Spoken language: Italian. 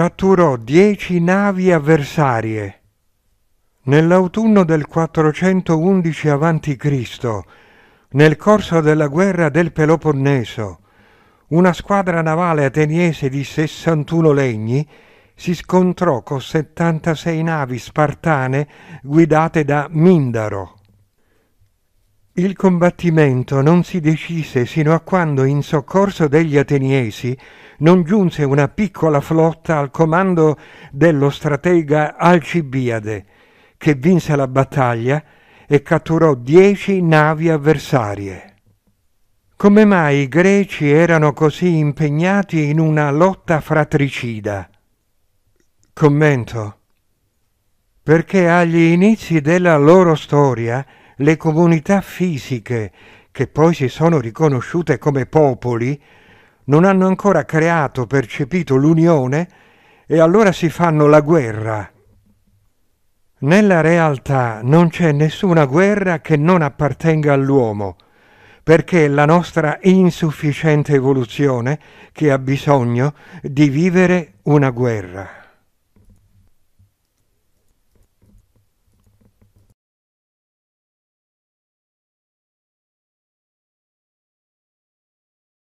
catturò dieci navi avversarie. Nell'autunno del 411 a.C., nel corso della guerra del Peloponneso, una squadra navale ateniese di 61 legni si scontrò con 76 navi spartane guidate da Mindaro. Il combattimento non si decise sino a quando in soccorso degli ateniesi non giunse una piccola flotta al comando dello stratega Alcibiade, che vinse la battaglia e catturò dieci navi avversarie. Come mai i greci erano così impegnati in una lotta fratricida? Commento. Perché agli inizi della loro storia le comunità fisiche, che poi si sono riconosciute come popoli, non hanno ancora creato, percepito l'unione e allora si fanno la guerra. Nella realtà non c'è nessuna guerra che non appartenga all'uomo, perché è la nostra insufficiente evoluzione che ha bisogno di vivere una guerra.